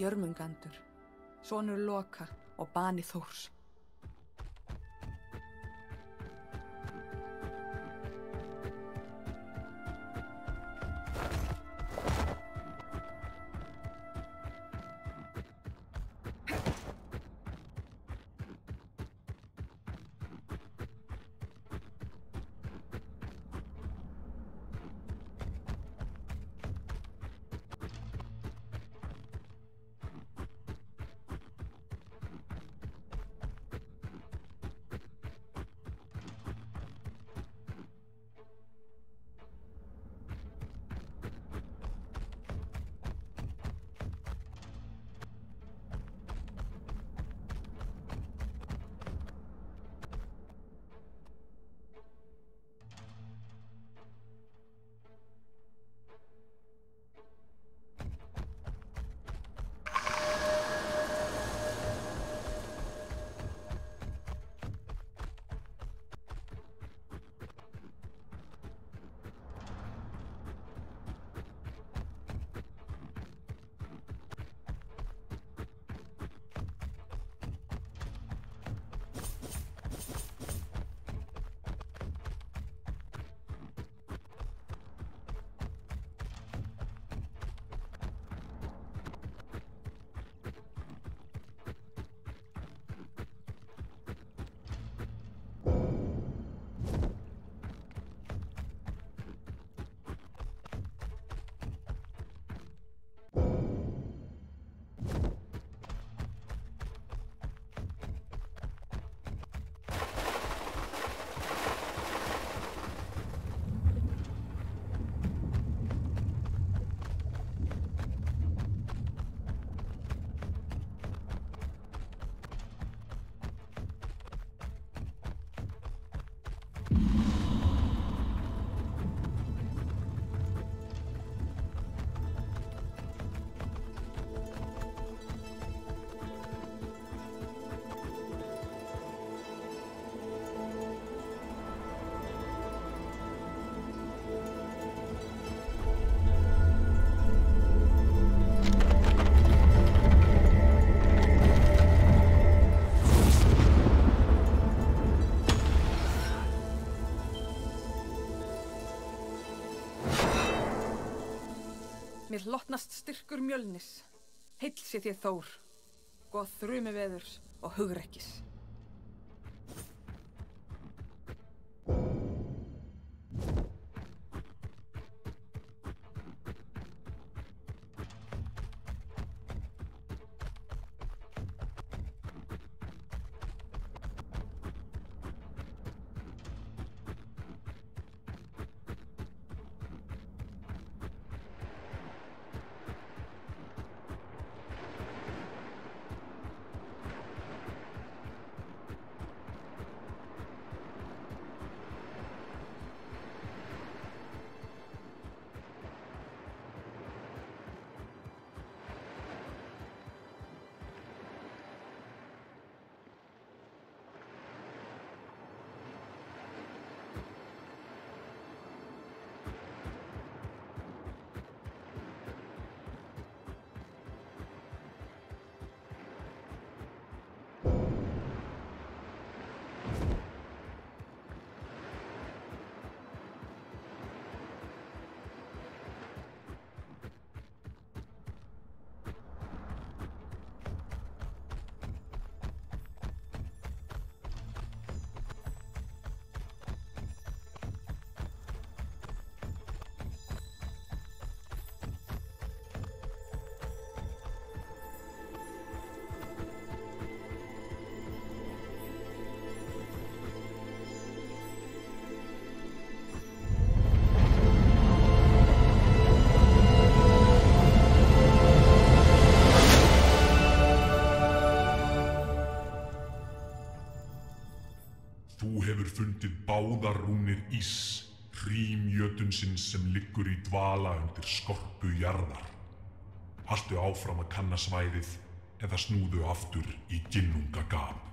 Jörmungandur, sonur Loka og bani Þórs. Mér hlotnast styrkur mjölnis. Heilsi þér Þór, góð þrumi veðurs og hugrekkis. Hefur fundið báðar rúnir ís, hrímjötunsins sem liggur í dvala undir skorpu jarðar. Haltu áfram að kanna svæðið eða snúðu aftur í ginnungagap.